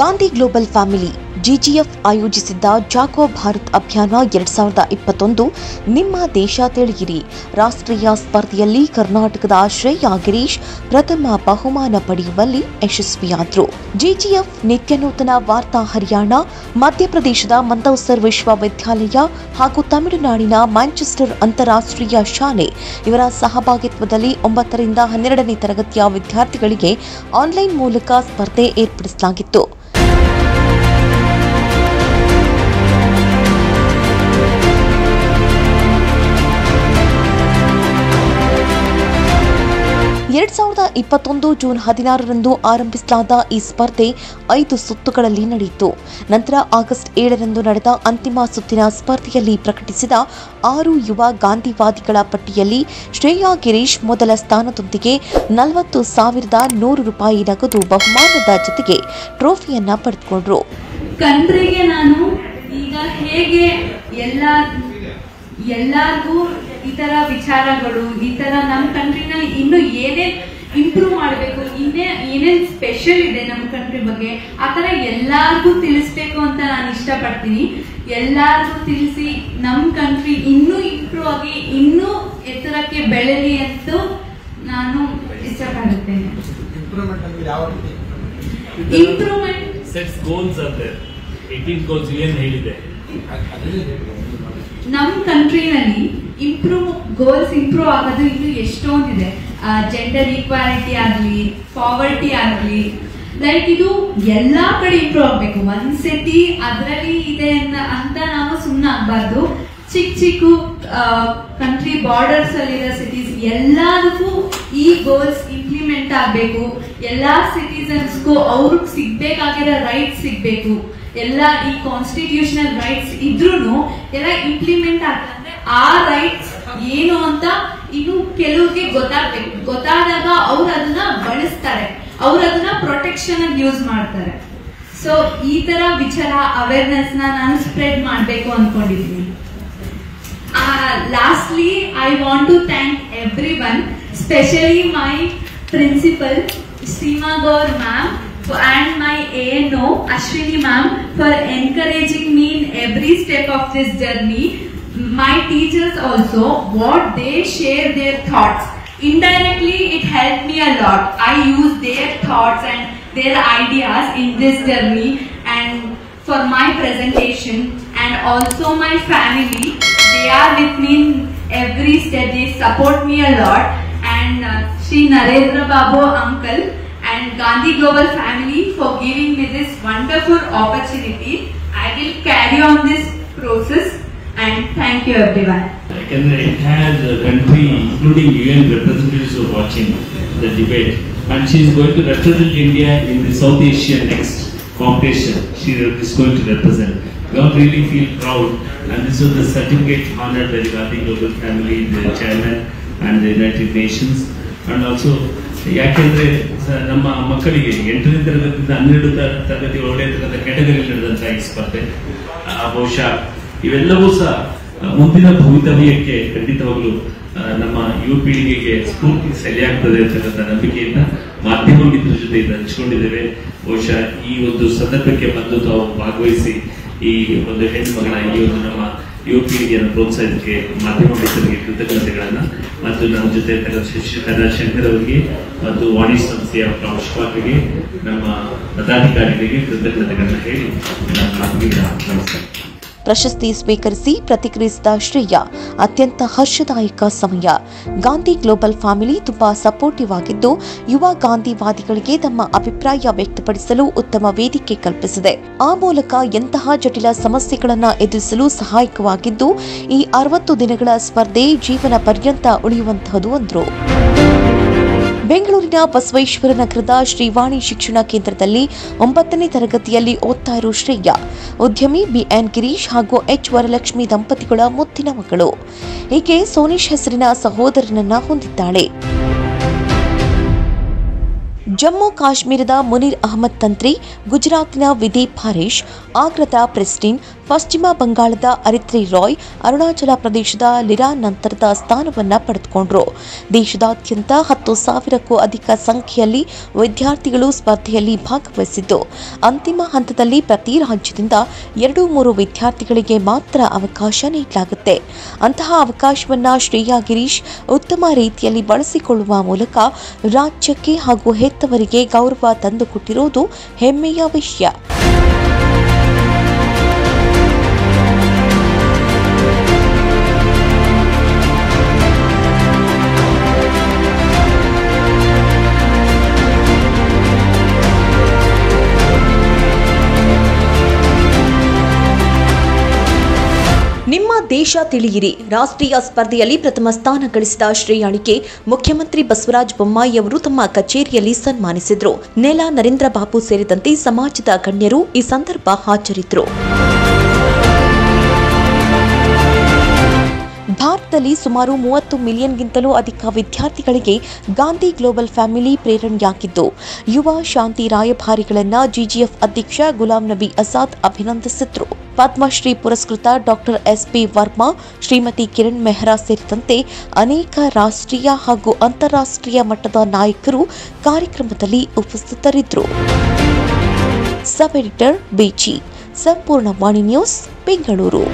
Gandhi global family, ಜಿಜಿಎಫ್ ಆಯೋಜಿಸಿದ್ದ ಜಾಗೋ ಭಾರತ್ ಅಭಿಯಾನ ಎರಡ್ ಸಾವಿರದ ಇಪ್ಪತ್ತೊಂದು ನಿಮ್ಮ ದೇಶ ತಿಳಿಯಿರಿ. ರಾಷ್ಟ್ರೀಯ ಸ್ಪರ್ಧೆಯಲ್ಲಿ ಕರ್ನಾಟಕದ ಶ್ರೇಯಾ ಗಿರೀಶ್ ಪ್ರಥಮ ಬಹುಮಾನ ಪಡೆಯುವಲ್ಲಿ ಯಶಸ್ವಿಯಾದರು. ಜಿಜಿಎಫ್ ನಿತ್ಯ ನೂತನ ವಾರ್ತಾ ಹರಿಯಾಣ, ಮಧ್ಯಪ್ರದೇಶದ ಮಂದೌಸರ್ ವಿಶ್ವವಿದ್ಯಾಲಯ ಹಾಗೂ ತಮಿಳುನಾಡಿನ ಮ್ಯಾಂಚೆಸ್ಟರ್ ಅಂತಾರಾಷ್ಟ್ರೀಯ ಶಾಲೆ ಇವರ ಸಹಭಾಗಿತ್ವದಲ್ಲಿ ಒಂಬತ್ತರಿಂದ ಹನ್ನೆರಡನೇ ತರಗತಿಯ ವಿದ್ಯಾರ್ಥಿಗಳಿಗೆ ಆನ್ಲೈನ್ ಮೂಲಕ ಸ್ಪರ್ಧೆ ಏರ್ಪಡಿಸಲಾಗಿತ್ತು. ಇಪ್ಪತ್ತೊಂದು ಜೂನ್ ಹದಿನಾರರಂದು ಆರಂಭಿಸಲಾದ ಈ ಸ್ಪರ್ಧೆ ಐದು ಸುತ್ತುಗಳಲ್ಲಿ ನಡೆಯಿತು. ನಂತರ ಆಗಸ್ಟ್ ಏಳರಂದು ನಡೆದ ಅಂತಿಮ ಸುತ್ತಿನ ಸ್ಪರ್ಧೆಯಲ್ಲಿ ಪ್ರಕಟಿಸಿದ ಆರು ಯುವ ಗಾಂಧಿವಾದಿಗಳ ಪಟ್ಟಿಯಲ್ಲಿ ಶ್ರೇಯಾ ಗಿರೀಶ್ ಮೊದಲ ಸ್ಥಾನದೊಂದಿಗೆ ನಲವತ್ತು ಸಾವಿರದ ನೂರು ರೂಪಾಯಿ ನಗದು ಬಹುಮಾನದ ಜೊತೆಗೆ ಟ್ರೋಫಿಯನ್ನ ಪಡೆದುಕೊಂಡ್ರು. ಕಂದ್ರಿಗೆ ನಾನು ಈಗ ಹೇಗೆ ಎಲ್ಲ, ಎಲ್ಲರಿಗೂ ಈ ತರ ವಿಚಾರಗಳು, ಈ ತರ ನಮ್ಮ ಕಂಟ್ರಿನ ಇನ್ನು ಏನೇನ್ ಇಂಪ್ರೂವ್ ಮಾಡಬೇಕು. ಇನ್ನೇ ಏನೇನ್ ಸ್ಪೆಷಲ್ ಇದೆ ನಮ್ಮ ಕಂಟ್ರಿ ಬಗ್ಗೆ? ಆ ತರ ಎಲ್ಲಾರ್ಗೂ ತಿಳಿಸ್ಬೇಕು ಅಂತ ನಾನು ಇಷ್ಟಪಡ್ತೀನಿ. ಎಲ್ಲಾರ್ಗೂ ತಿಳಿಸಿ ನಮ್ಮ ಕಂಟ್ರಿ ಇನ್ನೂ ಇಂಪ್ರೂವ್ ಆಗಿ ಇನ್ನೂ ಎತ್ತರಕ್ಕೆ ಬೆಳೆಯಲಿ ಅಂತ ನಾನು ಇಷ್ಟಪಡುತ್ತೇನೆ. ಇಂಪ್ರೂವ್ಮೆಂಟ್ ಸೆಟ್ಸ್ ಗೋಲ್ಸ್ ಅಂದ್ರೆ ಏಟೀನ್ ಗೋಲ್ಸ್ ಏನ್ ಹೇಳಿದೆ? ನಮ್ಮ ಕಂಟ್ರಿನಲ್ಲಿ ಇಂಪ್ರೂವ್ ಗೋಲ್ಸ್ ಇಂಪ್ರೂವ್ ಆಗೋದು ಇನ್ನು ಎಷ್ಟೊಂದಿದೆ. ಜೆಂಡರ್ ಈಕ್ವಾಲಿಟಿ ಆಗಲಿ ಪಾವರ್ಟಿ ಆಗಲಿ ಲೈಕ್ ಇದು ಎಲ್ಲಾ ಕಡೆ ಇಂಪ್ರೂವ್ ಆಗಬೇಕು. ಒಂದ್ ಸತಿ ಅದರಲ್ಲಿ ಇದೆ ಅಂತ ನಾವು ಸುಮ್ಮನೆ ಆಗ್ಬಾರ್ದು. ಚಿಕ್ಕ ಚಿಕ್ಕ ಕಂಟ್ರಿ ಬಾರ್ಡರ್ಸ್ ಅಲ್ಲಿರೋ ಸಿಟೀಸ್ ಎಲ್ಲದಕ್ಕೂ ಈ ಗೋಲ್ಸ್ ಇಂಪ್ಲಿಮೆಂಟ್ ಆಗಬೇಕು. ಎಲ್ಲಾ ಸಿಟಿಸನ್ಸ್ಗೂ ಅವ್ರಿಗೆ ಸಿಗ್ಬೇಕಾಗಿರೋ ರೈಟ್ಸ್ ಸಿಗ್ಬೇಕು. ಎಲ್ಲ ಈ ಕಾನ್ಸ್ಟಿಟ್ಯೂಷನಲ್ ರೈಟ್ಸ್ ಇದ್ರೂ ಎಲ್ಲ ಇಂಪ್ಲಿಮೆಂಟ್ ಆಗ್ತಂದ್ರೆ ಆ ರೈಟ್ಸ್ ಏನು ಅಂತ ಇನ್ನು ಕೆಲವ್ರಿಗೆ ಗೊತ್ತಾಗ್ಬೇಕು. ಗೊತ್ತಾದಾಗ ಅವ್ರ ಅದನ್ನ ಬಳಸ್ತಾರೆ. ಅವ್ರ ಅದನ್ನ ಪ್ರೊಟೆಕ್ಷನ್ ಅಲ್ಲಿ ಯೂಸ್ ಮಾಡ್ತಾರೆ. ಸೊ ಈ ತರ ವಿಚಾರ ಅವೇರ್ನೆಸ್ ನಾನು ಸ್ಪ್ರೆಡ್ ಮಾಡಬೇಕು ಆ lastly I want to thank everyone specially my principal Seema Gaur ma'am and my A N O Ashwini ma'am for encouraging me in every step of this journey My teachers also, what they share their thoughts. Indirectly, it helped me a lot. I use their thoughts and their ideas in this journey and for my presentation and also my family. They are with me in every step. They support me a lot. And uh, Sri Narendra Babu uncle and Gandhi Global family for giving me this wonderful opportunity. I will carry on this process and thank you everyone. ಯಾಕಂದ್ರೆ entire country including U N representatives watching the debate and she is going to represent India in the South Asian next competition she is going to represent We all really feel proud. And this was the certificate honored by the Gandhi Global Family, the chairman and the United Nations. And also ಯಾಕೆಂದ್ರೆ ನಮ್ಮ ಮಕ್ಕಳಿಗೆ ಎಂಟನೇ ತರಗತಿಯಿಂದ ಹನ್ನೆರಡು ತರಗತಿ ಒಳ್ಳೆಯ ತರಗತಿ category ನಡೆದಂತಹ ಈ ಸ್ಪರ್ಧೆ. ಬಹುಶಃ ಇವೆಲ್ಲವೂ ಸಹ ಮುಂದಿನ ಭವಿತವ್ಯಕ್ಕೆ ಖಂಡಿತವಾಗ್ಲೂ ನಮ್ಮ ಯುವ ಪೀಳಿಗೆಗೆ ಸ್ಫೂರ್ತಿ ಸೆಲೆಯಾಗ್ತದೆ ಅಂತಕ್ಕಂಥ ನಂಬಿಕೆಯನ್ನ ಮಾಧ್ಯಮ ಮಿತ್ರರ ಜೊತೆ ಇದು ಹಂಚಿಕೊಂಡಿದ್ದೇವೆ. ಬಹುಶಃ ಈ ಒಂದು ಸಂದರ್ಭಕ್ಕೆ ಬಂದು ತಾವು ಭಾಗವಹಿಸಿ ಈ ಒಂದು ಹೆಣ್ಮಗಳ ಈ ಒಂದು ನಮ್ಮ ಯುವ ಪೀಳಿಗೆಯನ್ನು ಪ್ರೋತ್ಸಾಹಕ್ಕೆ ಮಾಧ್ಯಮ ಮಿತ್ರರಿಗೆ ಕೃತಜ್ಞತೆಗಳನ್ನ ಮತ್ತು ನಮ್ಮ ಜೊತೆ ಶಶಿಕಲಾ ಶಂಕರ್ ಅವರಿಗೆ ಮತ್ತು ವಾಣಿ ಸಂಸ್ಥೆಯ ಪ್ರಾಂಶುಪಾಲರಿಗೆ ನಮ್ಮ ಪದಾಧಿಕಾರಿಗಳಿಗೆ ಕೃತಜ್ಞತೆಗಳನ್ನ ಹೇಳಿ ನನ್ನ ನಮಸ್ಕಾರ. ಪ್ರಶಸ್ತಿ ಸ್ವೀಕರಿಸಿ ಪ್ರತಿಕ್ರಿಯಿಸಿದ ಶ್ರೇಯ, ಅತ್ಯಂತ ಹರ್ಷದಾಯಕ ಸಮಯ. ಗಾಂಧಿ ಗ್ಲೋಬಲ್ ಫ್ಯಾಮಿಲಿ ತುಂಬಾ ಸಪೋರ್ಟಿವ್ ಆಗಿದ್ದು, ಯುವ ಗಾಂಧಿವಾದಿಗಳಿಗೆ ತಮ್ಮ ಅಭಿಪ್ರಾಯ ವ್ಯಕ್ತಪಡಿಸಲು ಉತ್ತಮ ವೇದಿಕೆ ಕಲ್ಪಿಸಿದೆ. ಆ ಮೂಲಕ ಎಂತಹ ಜಟಿಲ ಸಮಸ್ಯೆಗಳನ್ನು ಎದುರಿಸಲು ಸಹಾಯಕವಾಗಿದ್ದು, ಈ ಅರವತ್ತು ದಿನಗಳ ಸ್ಪರ್ಧೆ ಜೀವನ ಪರ್ಯಂತ ಉಳಿಯುವಂತಹದು ಅಂದರು. ಬೆಂಗಳೂರಿನ ಬಸವೇಶ್ವರ ನಗರದ ಶ್ರೀವಾಣಿ ಶಿಕ್ಷಣ ಕೇಂದ್ರದಲ್ಲಿ ಒಂಬತ್ತನೇ ತರಗತಿಯಲ್ಲಿ ಓದ್ತಾ ಇರೋ ಶ್ರೇಯ. ಉದ್ಯಮಿ ಬಿಎನ್ ಗಿರೀಶ್ ಹಾಗೂ ಎಚ್ ವರಲಕ್ಷ್ಮಿ ದಂಪತಿಗಳ ಮುತ್ತಿನ ಮಗಳು. ಈಕೆ ಸೋನಿಶ್ ಹೆಸರಿನ ಸಹೋದರನನ್ನ ಹೊಂದಿದ್ದಾಳೆ. ಜಮ್ಮು ಕಾಶ್ಮೀರದ ಮುನೀರ್ ಅಹಮದ್ ತಂತ್ರಿ ಗುಜರಾತ್ನ ವಿದೀಪ್ ಹರೀಶ್, ಆಗ್ರದ ಪ್ರೆಸ್ಟಿನ್ ಪಶ್ಚಿಮ ಬಂಗಾಳದ ಅರಿತ್ರಿ ರಾಯ್ ಅರುಣಾಚಲ ಪ್ರದೇಶದ ಲಿರಾ ನಂತರದ ಸ್ಥಾನವನ್ನು ಪಡೆದುಕೊಂಡರು. ದೇಶದಾದ್ಯಂತ ಹತ್ತು ಸಾವಿರಕ್ಕೂ ಅಧಿಕ ಸಂಖ್ಯೆಯಲ್ಲಿ ವಿದ್ಯಾರ್ಥಿಗಳು ಸ್ಪರ್ಧೆಯಲ್ಲಿ ಭಾಗವಹಿಸಿದ್ದು. ಅಂತಿಮ ಹಂತದಲ್ಲಿ ಪ್ರತಿ ರಾಜ್ಯದಿಂದ ಎರಡು ಮೂರು ವಿದ್ಯಾರ್ಥಿಗಳಿಗೆ ಮಾತ್ರ ಅವಕಾಶ ನೀಡಲಾಗುತ್ತೆ. ಅಂತಹ ಅವಕಾಶವನ್ನು ಶ್ರೇಯಾ ಗಿರೀಶ್ ಉತ್ತಮ ರೀತಿಯಲ್ಲಿ ಬಳಸಿಕೊಳ್ಳುವ ಮೂಲಕ ರಾಜ್ಯಕ್ಕೆ ಹಾಗೂ ಹೆತ್ತವರಿಗೆ ಗೌರವ ತಂದುಕೊಟ್ಟಿರುವುದು ಹೆಮ್ಮೆಯ ವಿಷಯ. ದೇಶ ತಿಳಿಯಿರಿ. ರಾಷ್ಟ್ರೀಯ ಸ್ಪರ್ಧೆಯಲ್ಲಿ ಪ್ರಥಮ ಸ್ಥಾನ ಗಳಿಸಿದ ಶ್ರೇಯಾಣಿಕೆ ಮುಖ್ಯಮಂತ್ರಿ ಬಸವರಾಜ ಬೊಮ್ಮಾಯಿ ಅವರು ತಮ್ಮ ಕಚೇರಿಯಲ್ಲಿ ಸನ್ಮಾನಿಸಿದರು. ನೆಲ ನರೇಂದ್ರ ಬಾಬು ಸೇರಿದಂತೆ ಸಮಾಜದ ಗಣ್ಯರು ಈ ಸಂದರ್ಭ ಹಾಜರಿದ್ದರು ಭಾರತದಲ್ಲಿ ಸುಮಾರು ಮೂವತ್ತು ಮಿಲಿಯನ್ಗಿಂತಲೂ ಅಧಿಕ ವಿದ್ಯಾರ್ಥಿಗಳಿಗೆ ಗಾಂಧಿ ಗ್ಲೋಬಲ್ ಫ್ಯಾಮಿಲಿ ಪ್ರೇರಣೆಯಾಗಿದ್ದು, ಯುವ ಶಾಂತಿ ರಾಯಭಾರಿಗಳನ್ನು ಜಿಜಿಎಫ್ ಅಧ್ಯಕ್ಷ ಗುಲಾಂ ನಬಿ ಆಜಾದ್ ಅಭಿನಂದಿಸಿದ್ರು. ಪದ್ಮಶ್ರೀ ಪುರಸ್ಕೃತ doctor S P Verma, Shrimati Kiran Mehra ಸೇರಿದಂತೆ ಅನೇಕ ರಾಷ್ಟ್ರೀಯ ಹಾಗೂ ಅಂತಾರಾಷ್ಟ್ರೀಯ ಮಟ್ಟದ ನಾಯಕರು ಕಾರ್ಯಕ್ರಮದಲ್ಲಿ ಉಪಸ್ಥಿತರಿದ್ದರು. ಸಬ್ ಎಡಿಟರ್ ಬಿಜಿ ಸಂಪೂರ್ಣ ವಾಣಿ ನ್ಯೂಸ್, ಬೆಂಗಳೂರು.